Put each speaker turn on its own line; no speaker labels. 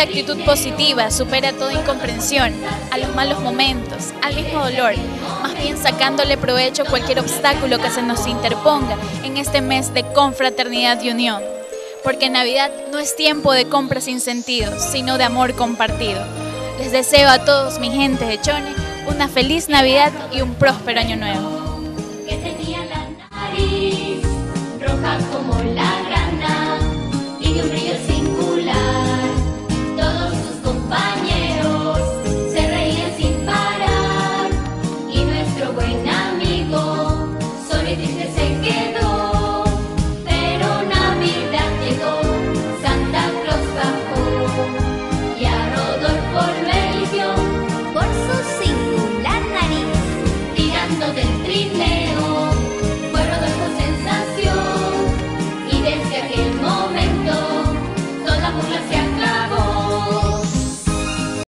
La actitud positiva supera toda incomprensión, a los malos momentos, al mismo dolor, más bien sacándole provecho a cualquier obstáculo que se nos interponga en este mes de confraternidad y unión. Porque Navidad no es tiempo de compras sin sentido, sino de amor compartido. Les deseo a todos mi gente de Chone una feliz Navidad y un próspero año nuevo.
Que tenía la nariz roja como la